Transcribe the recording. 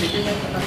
できないかな。